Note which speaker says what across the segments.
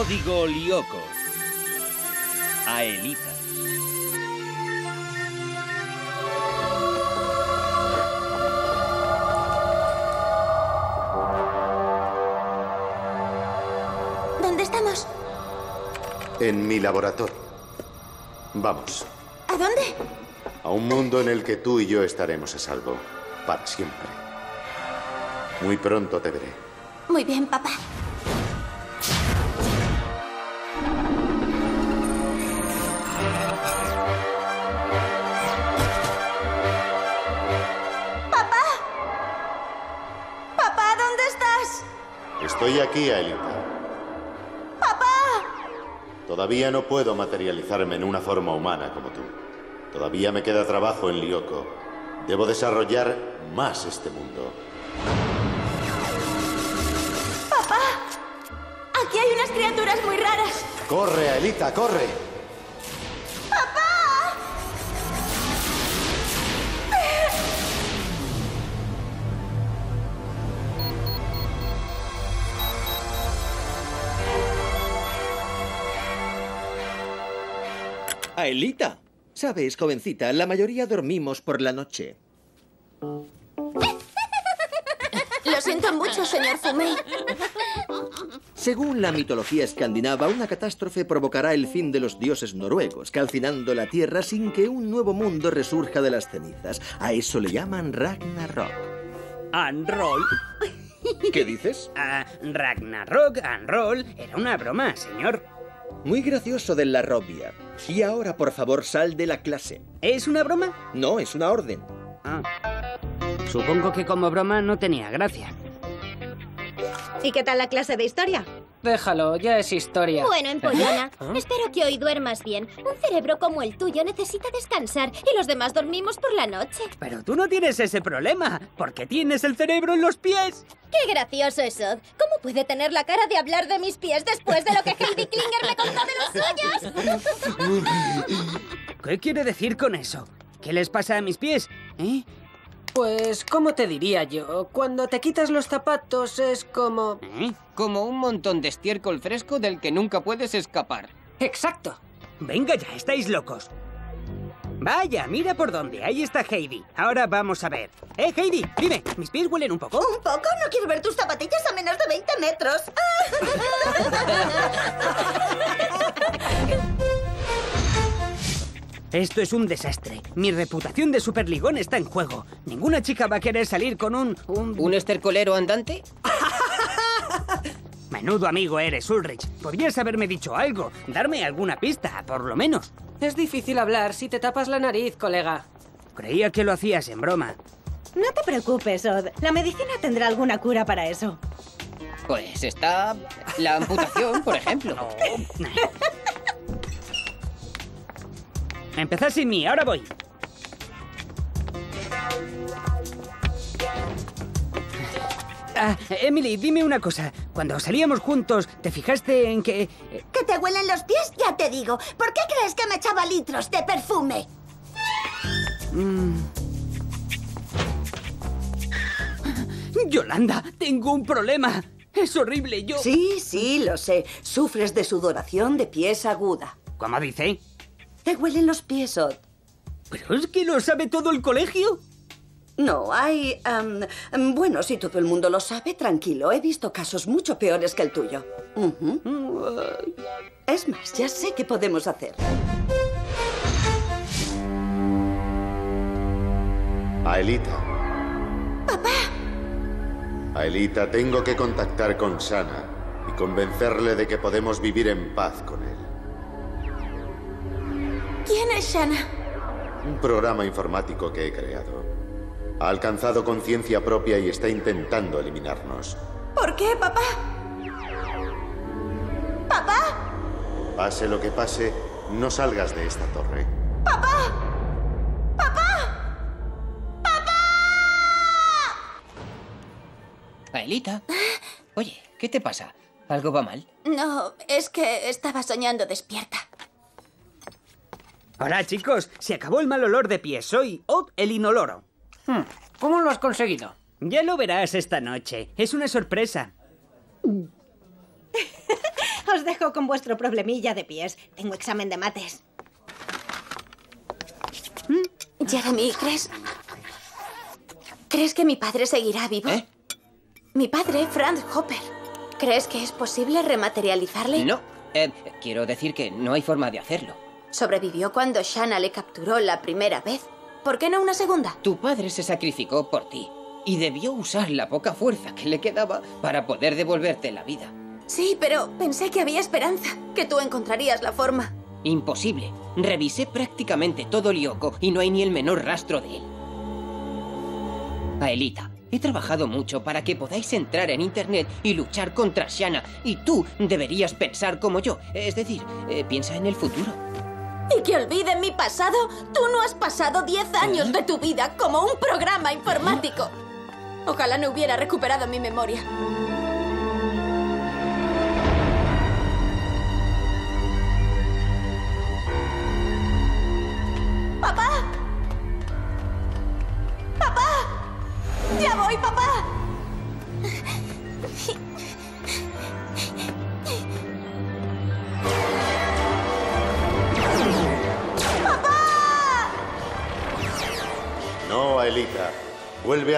Speaker 1: Código Lyoko. Aelita.
Speaker 2: ¿Dónde estamos?
Speaker 3: En mi laboratorio. Vamos.
Speaker 2: ¿A dónde?
Speaker 3: A un mundo en el que tú y yo estaremos a salvo. Para siempre. Muy pronto te veré.
Speaker 2: Muy bien, papá.
Speaker 3: Estoy aquí, Aelita.
Speaker 2: ¡Papá!
Speaker 3: Todavía no puedo materializarme en una forma humana como tú. Todavía me queda trabajo en Lyoko. Debo desarrollar más este mundo.
Speaker 2: ¡Papá! Aquí hay unas criaturas muy raras.
Speaker 3: ¡Corre, Aelita, corre!
Speaker 4: Aelita. Sabes, jovencita, la mayoría dormimos por la noche.
Speaker 2: Lo siento mucho, señor Fumei.
Speaker 4: Según la mitología escandinava, una catástrofe provocará el fin de los dioses noruegos, calcinando la tierra sin que un nuevo mundo resurja de las cenizas. A eso le llaman Ragnarok.
Speaker 5: Unroll.
Speaker 4: ¿Qué dices?
Speaker 5: Ah, Ragnarok, Unroll. Era una broma, señor.
Speaker 4: Muy gracioso de la robia. Y ahora, por favor, sal de la clase.
Speaker 5: ¿Es una broma?
Speaker 4: No, es una orden.
Speaker 5: Ah. Supongo que como broma no tenía gracia.
Speaker 6: ¿Y qué tal la clase de historia?
Speaker 7: Déjalo, ya es historia.
Speaker 8: Bueno, empollona,
Speaker 7: ¿Ah?
Speaker 8: espero que hoy duermas bien. Un cerebro como el tuyo necesita descansar y los demás dormimos por la noche.
Speaker 5: Pero tú no tienes ese problema, porque tienes el cerebro en los pies.
Speaker 8: ¡Qué gracioso es Odd! ¿Cómo puede tener la cara de hablar de mis pies después de lo que Heidi Klinger me contó de los suyos?
Speaker 5: ¿Qué quiere decir con eso? ¿Qué les pasa a mis pies? ¿Eh?
Speaker 7: Pues, ¿cómo te diría yo? Cuando te quitas los zapatos es como...
Speaker 5: ¿Eh?
Speaker 9: Como un montón de estiércol fresco del que nunca puedes escapar.
Speaker 7: Exacto.
Speaker 5: Venga ya, estáis locos. Vaya, mira por dónde. Ahí está Heidi. Ahora vamos a ver. Eh, Heidi, dime, ¿mis pies huelen un poco?
Speaker 2: ¿Un poco? No quiero ver tus zapatillas a menos de 20 metros.
Speaker 5: Esto es un desastre. Mi reputación de superligón está en juego. Ninguna chica va a querer salir con un... un...
Speaker 9: ¿Un estercolero andante?
Speaker 5: Menudo amigo eres, Ulrich. Podrías haberme dicho algo, darme alguna pista, por lo menos.
Speaker 7: Es difícil hablar si te tapas la nariz, colega.
Speaker 5: Creía que lo hacías en broma.
Speaker 6: No te preocupes, Odd. La medicina tendrá alguna cura para eso.
Speaker 9: Pues está la amputación, por ejemplo.
Speaker 5: Empezad sin mí, ahora voy. Ah, Emily, dime una cosa. Cuando salíamos juntos, ¿te fijaste en que... eh,
Speaker 2: ¿Que te huelen los pies? Ya te digo. ¿Por qué crees que me echaba litros de perfume?
Speaker 5: Yolanda, tengo un problema. Es horrible, yo...
Speaker 10: Sí, sí, lo sé. Sufres de sudoración de pies aguda.
Speaker 5: ¿Cómo dice?
Speaker 10: Te huelen los pies, Odd.
Speaker 5: ¿Pero es que lo sabe todo el colegio?
Speaker 10: No, hay... am, am, bueno, si todo el mundo lo sabe, tranquilo. He visto casos mucho peores que el tuyo. Es más, ya sé qué podemos hacer.
Speaker 3: Aelita. ¡Papá! Aelita, tengo que contactar con Sana y convencerle de que podemos vivir en paz con él.
Speaker 2: ¿Quién es Shanna?
Speaker 3: Un programa informático que he creado. Ha alcanzado conciencia propia y está intentando eliminarnos.
Speaker 2: ¿Por qué, papá? ¿Papá?
Speaker 3: Pase lo que pase, no salgas de esta torre.
Speaker 9: Aelita. Oye, ¿qué te pasa? ¿Algo va mal?
Speaker 2: No, es que estaba soñando despierta.
Speaker 5: Hola, chicos. Se acabó el mal olor de pies. Soy Odd el Inoloro.
Speaker 7: Hmm, ¿Cómo lo has conseguido?
Speaker 5: Ya lo verás esta noche. Es una sorpresa.
Speaker 6: Os dejo con vuestro problemilla de pies. Tengo examen de mates.
Speaker 1: Jeremy, ¿crees? ¿Crees que mi padre seguirá vivo?
Speaker 9: ¿Eh?
Speaker 1: Mi padre, Franz Hopper. ¿Crees que es posible rematerializarle?
Speaker 9: No. Eh, quiero decir que no hay forma de hacerlo.
Speaker 1: Sobrevivió cuando Shanna le capturó la primera vez. ¿Por qué no una segunda?
Speaker 9: Tu padre se sacrificó por ti y debió usar la poca fuerza que le quedaba para poder devolverte la vida.
Speaker 1: Sí, pero pensé que había esperanza, que tú encontrarías la forma.
Speaker 9: Imposible. Revisé prácticamente todo Lyoko y no hay ni el menor rastro de él. Aelita, he trabajado mucho para que podáis entrar en Internet y luchar contra Shanna. Y tú deberías pensar como yo. Es decir, eh, piensa en el futuro.
Speaker 1: ¿Y que olvide mi pasado? Tú no has pasado 10 años de tu vida como un programa informático. Ojalá no hubiera recuperado mi memoria.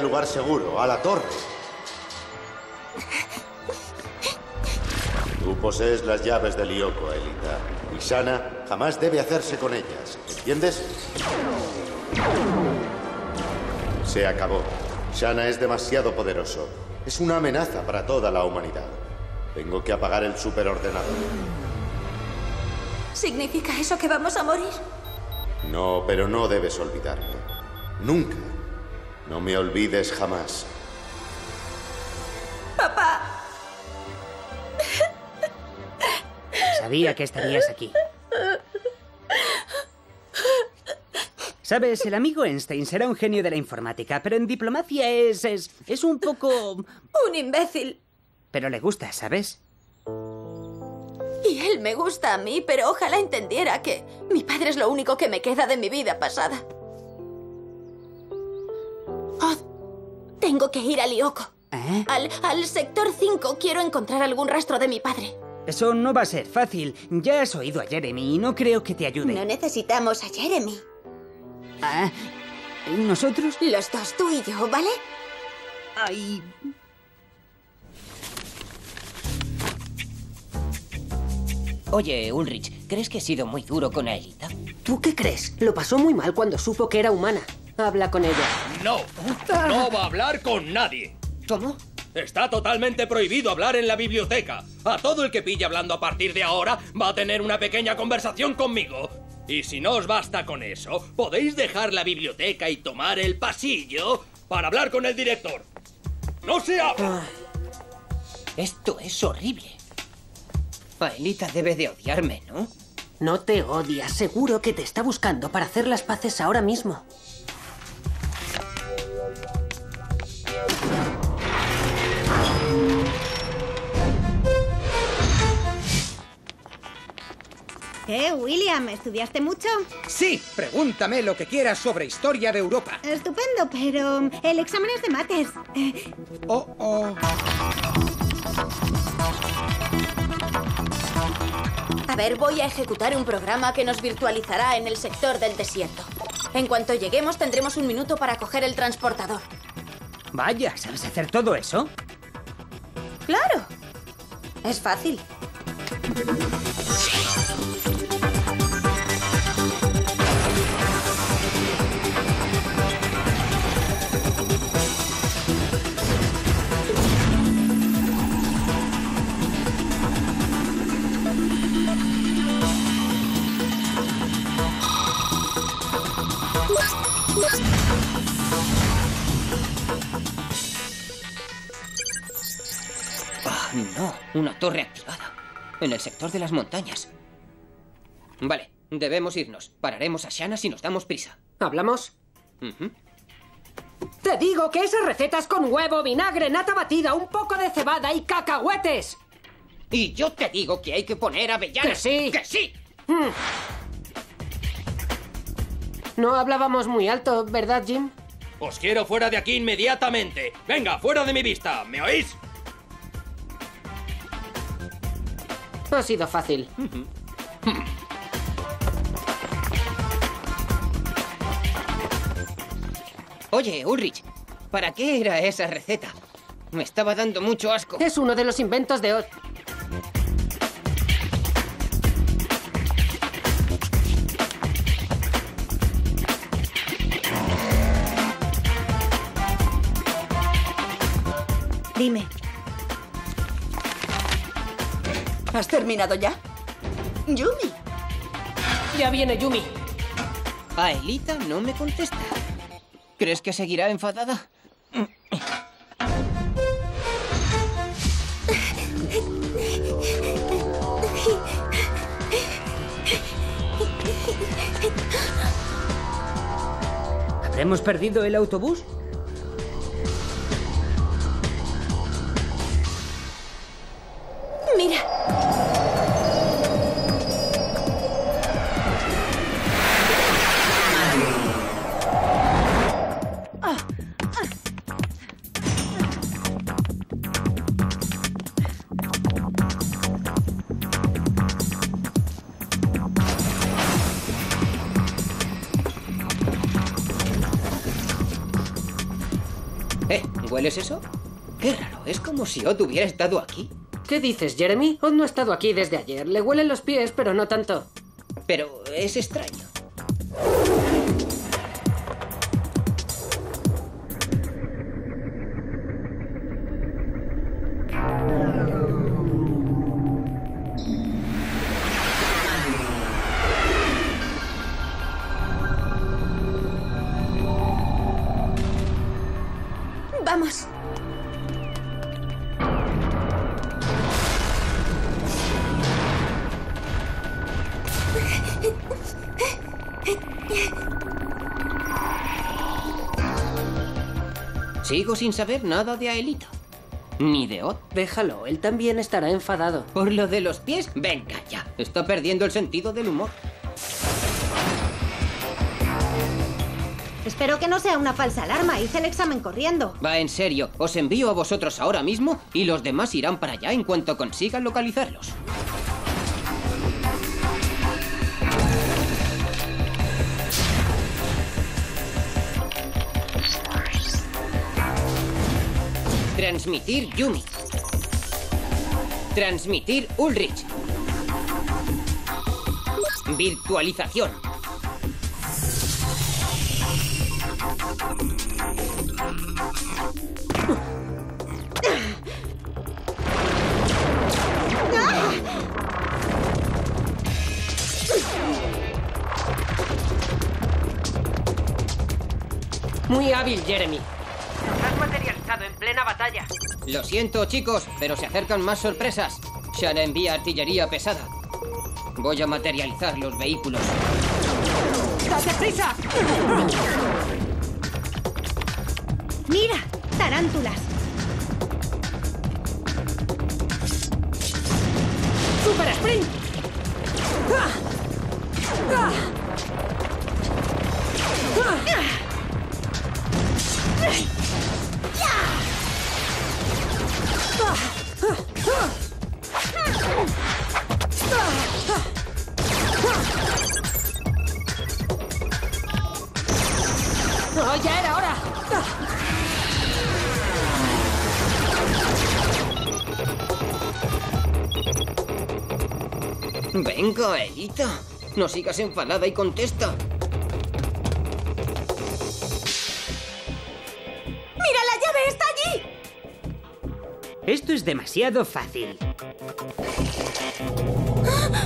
Speaker 3: Al lugar seguro, a la torre. Tú posees las llaves de Lyoko, Aelita. Y Sana jamás debe hacerse con ellas. ¿Entiendes? Se acabó. Shana es demasiado poderoso. Es una amenaza para toda la humanidad. Tengo que apagar el superordenador.
Speaker 1: ¿Significa eso que vamos a morir?
Speaker 3: No, pero no debes olvidarme. Nunca. No me olvides jamás.
Speaker 1: ¡Papá!
Speaker 5: Sabía que estarías aquí. Sabes, el amigo Einstein será un genio de la informática, pero en diplomacia es, es, es un poco...
Speaker 1: Un imbécil.
Speaker 5: Pero le gusta, ¿sabes?
Speaker 1: Y él me gusta a mí, pero ojalá entendiera que mi padre es lo único que me queda de mi vida pasada. Tengo que ir a Lyoko.
Speaker 5: ¿Eh?
Speaker 1: Al, al sector 5 quiero encontrar algún rastro de mi padre.
Speaker 5: Eso no va a ser fácil. Ya has oído a Jeremy y no creo que te ayude.
Speaker 1: No necesitamos a Jeremy.
Speaker 5: Ah, ¿Nosotros?
Speaker 1: Los dos, tú y yo, ¿vale?
Speaker 5: Ay...
Speaker 9: Oye, Ulrich, ¿crees que he sido muy duro con Aelita?
Speaker 7: ¿Tú qué crees? Lo pasó muy mal cuando supo que era humana. Habla con ella.
Speaker 11: No, no va a hablar con nadie.
Speaker 9: ¿Cómo?
Speaker 11: Está totalmente prohibido hablar en la biblioteca. A todo el que pille hablando a partir de ahora va a tener una pequeña conversación conmigo. Y si no os basta con eso, podéis dejar la biblioteca y tomar el pasillo para hablar con el director. ¡No se habla!
Speaker 9: Esto es horrible. Aelita debe de odiarme, ¿no?
Speaker 7: No te odia, seguro que te está buscando para hacer las paces ahora mismo.
Speaker 6: ¿Eh, William? ¿Estudiaste mucho?
Speaker 12: Sí, pregúntame lo que quieras sobre historia de Europa.
Speaker 6: Estupendo, pero el examen es de mates. Eh,
Speaker 12: Oh, oh.
Speaker 1: A ver, voy a ejecutar un programa que nos virtualizará en el sector del desierto. En cuanto lleguemos tendremos un minuto para coger el transportador.
Speaker 5: Vaya, ¿sabes hacer todo eso?
Speaker 1: ¡Claro! Es fácil.
Speaker 9: Una torre activada. En el sector de las montañas. Vale, debemos irnos. Pararemos a Shanna si nos damos prisa.
Speaker 7: ¿Hablamos? Te digo que esa receta es con huevo, vinagre, nata batida, un poco de cebada y cacahuetes.
Speaker 9: Y yo te digo que hay que poner avellanas.
Speaker 7: Que sí.
Speaker 9: ¡Que sí!
Speaker 7: No hablábamos muy alto, ¿verdad, Jim?
Speaker 11: Os quiero fuera de aquí inmediatamente. Venga, fuera de mi vista. ¿Me oís?
Speaker 7: Ha sido fácil.
Speaker 9: Oye, Ulrich, ¿para qué era esa receta? Me estaba dando mucho asco.
Speaker 7: Es uno de los inventos de Oz.
Speaker 6: Dime,
Speaker 10: ¿Has terminado ya? Yumi.
Speaker 7: Ya viene Yumi.
Speaker 9: Aelita no me contesta. ¿Crees que seguirá enfadada?
Speaker 5: ¿Habremos perdido el autobús?
Speaker 9: ¿Hueles eso? Qué raro, es como si Odd hubiera estado aquí.
Speaker 7: ¿Qué dices, Jeremy? Oz no ha estado aquí desde ayer. Le huelen los pies, pero no tanto.
Speaker 9: Pero es extraño. Sigo sin saber nada de Aelita. Ni de Odd.
Speaker 7: Déjalo, él también estará enfadado.
Speaker 9: ¿Por lo de los pies? Venga ya. Está perdiendo el sentido del humor.
Speaker 6: espero que no sea una falsa alarma. Hice el examen corriendo.
Speaker 9: Va en serio. Os envío a vosotros ahora mismo y los demás irán para allá en cuanto consigan localizarlos. Transmitir Yumi. Transmitir Ulrich. Virtualización.
Speaker 7: Muy hábil, Jeremy.
Speaker 9: Lo siento, chicos, pero se acercan más sorpresas. Shana envía artillería pesada. Voy a materializar los vehículos.
Speaker 7: ¡Date prisa!
Speaker 6: ¡Mira! ¡Tarántulas!
Speaker 9: No sigas enfadada y contesta.
Speaker 1: ¡Mira, la llave está allí!
Speaker 5: Esto es demasiado fácil.
Speaker 1: ¡Bola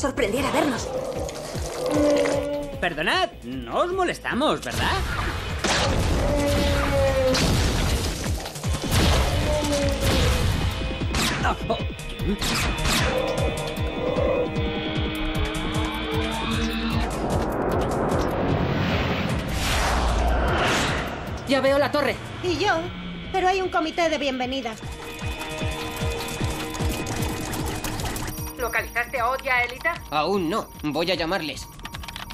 Speaker 1: sorprendiera vernos.
Speaker 5: Perdonad, no os molestamos, ¿verdad?
Speaker 7: Ya veo la torre.
Speaker 6: Y yo, pero hay un comité de bienvenidas.
Speaker 7: ¿Localizaste a Odia Elita?
Speaker 9: Aún no. Voy a llamarles.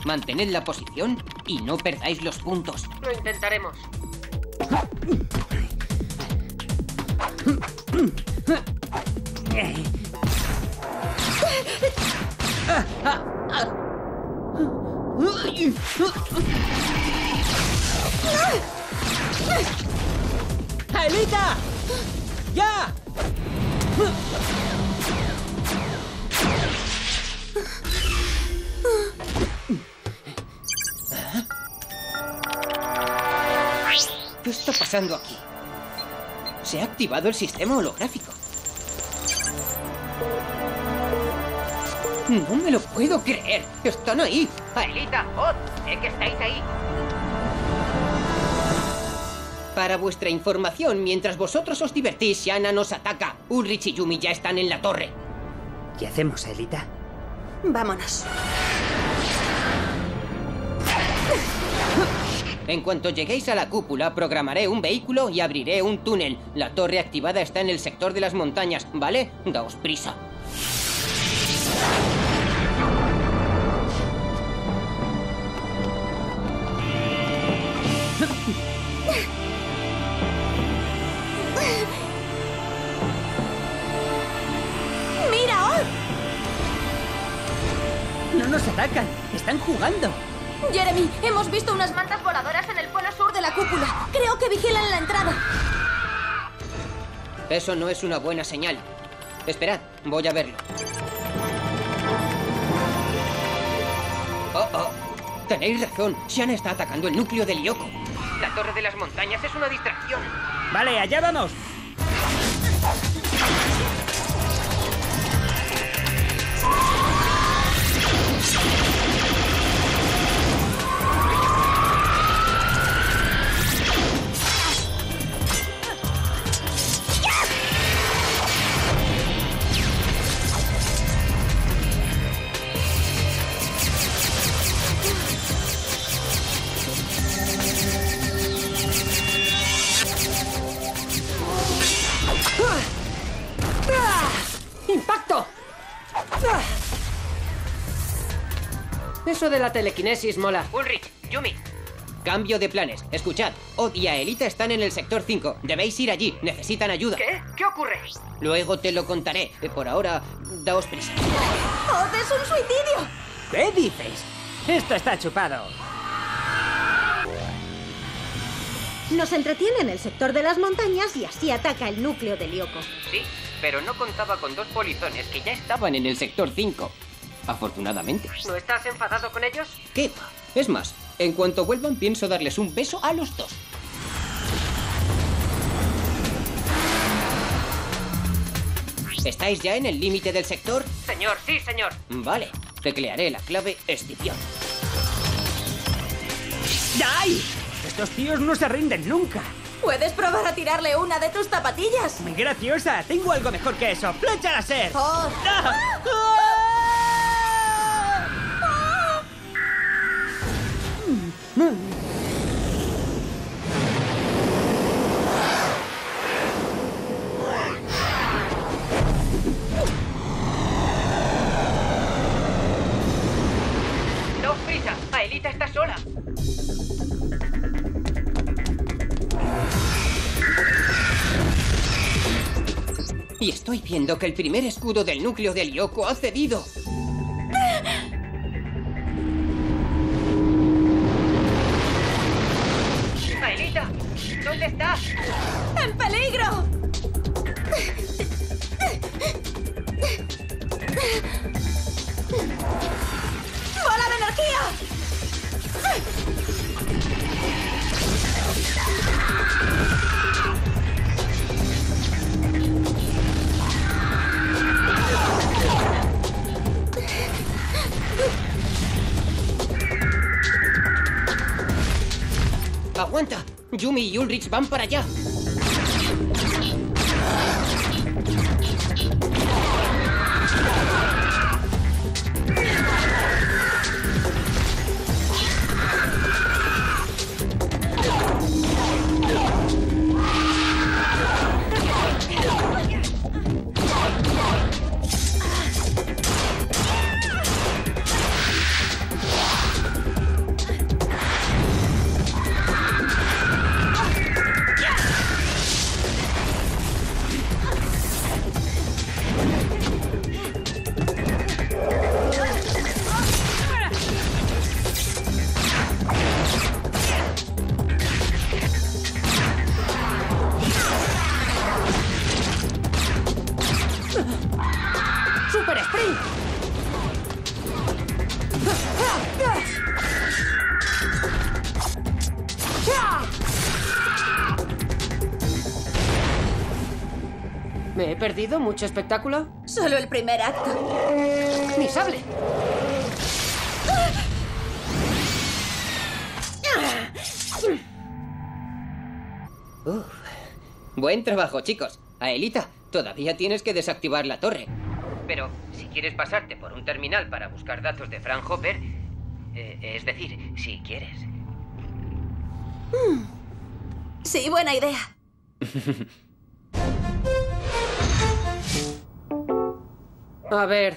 Speaker 9: Mantened la posición y no perdáis los puntos.
Speaker 7: Lo intentaremos.
Speaker 5: ¡Aelita! ¡Ya!
Speaker 9: Está pasando aquí? Se ha activado el sistema holográfico. No me lo puedo creer. Están ahí. Aelita, Odd, sé que estáis ahí. Para vuestra información, mientras vosotros os divertís, Shanna nos ataca. Ulrich y Yumi ya están en la torre.
Speaker 5: ¿Qué hacemos, Aelita?
Speaker 6: Vámonos.
Speaker 9: En cuanto lleguéis a la cúpula, programaré un vehículo y abriré un túnel. La torre activada está en el sector de las montañas, ¿vale? Daos prisa.
Speaker 1: ¡Mira, Odd!
Speaker 5: No nos atacan. Están jugando.
Speaker 1: Jeremy, hemos visto unas mantas voladoras en el polo sur de la cúpula. Creo que vigilan la entrada.
Speaker 9: Eso no es una buena señal. Esperad, voy a verlo. Oh, oh. Tenéis razón. Shanna está atacando el núcleo de Lyoko. La torre de las montañas es una distracción.
Speaker 5: Vale, allá vamos.
Speaker 7: Eso de la telequinesis mola.
Speaker 9: Ulrich, Yumi. Cambio de planes. Escuchad, Odd y Aelita están en el sector 5. Debéis ir allí. Necesitan ayuda.
Speaker 7: ¿Qué? ¿Qué ocurre?
Speaker 9: Luego te lo contaré. Eh, Por ahora, daos prisa.
Speaker 1: ¡Odd es un suicidio!
Speaker 5: ¿Qué dices? Esto está chupado.
Speaker 6: Nos entretiene en el sector de las montañas y así ataca el núcleo de Lyoko.
Speaker 9: Sí, pero no contaba con dos polizones que ya estaban en el sector 5. Afortunadamente.
Speaker 7: ¿No estás enfadado con ellos?
Speaker 9: ¿Qué? Es más, en cuanto vuelvan pienso darles un beso a los dos. ¿Estáis ya en el límite del sector?
Speaker 7: Señor, sí, señor.
Speaker 9: Vale, teclearé la clave Escipión.
Speaker 5: ¡Ay! Estos tíos no se rinden nunca.
Speaker 1: ¿Puedes probar a tirarle una de tus zapatillas?
Speaker 5: Graciosa. Tengo algo mejor que eso. ¡Flecha láser!
Speaker 1: Odd.
Speaker 5: ¡Ah!
Speaker 9: Que el primer escudo del núcleo de Lyoko ha cedido. ¡Aelita! ¿Dónde estás? ¡Aguanta! Yumi y Ulrich van para allá.
Speaker 7: ¿Me he perdido mucho espectáculo?
Speaker 1: Solo el primer acto.
Speaker 7: ¡Mi sable!
Speaker 9: Uf. Buen trabajo, chicos. Aelita, todavía tienes que desactivar la torre. Pero si quieres pasarte por un terminal para buscar datos de Frank Hopper, eh, es decir, si quieres.
Speaker 1: Sí, buena idea.
Speaker 7: A ver.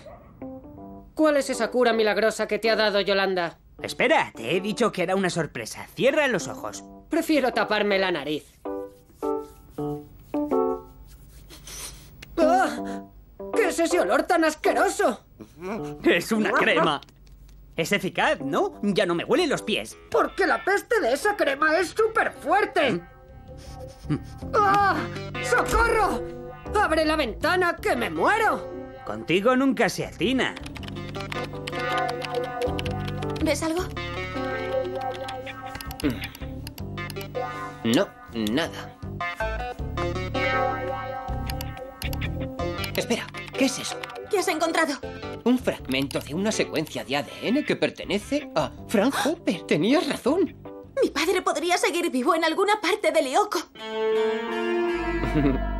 Speaker 7: ¿Cuál es esa cura milagrosa que te ha dado Yolanda?
Speaker 5: Espera, te he dicho que era una sorpresa. Cierra los ojos.
Speaker 7: Prefiero taparme la nariz. ¡Ah! ¿Qué es ese olor tan asqueroso?
Speaker 5: Es una crema. Es eficaz, ¿no? Ya no me huelen los pies.
Speaker 7: Porque la peste de esa crema es súper fuerte. ¡Ah! ¡Socorro! ¡Abre la ventana que me muero!
Speaker 5: Contigo nunca se atina.
Speaker 1: ¿Ves algo?
Speaker 9: No, nada. Espera, ¿qué es eso?
Speaker 1: ¿Qué has encontrado?
Speaker 9: Un fragmento de una secuencia de ADN que pertenece a Frank Hopper. Tenías razón.
Speaker 1: Mi padre podría seguir vivo en alguna parte de Lyoko.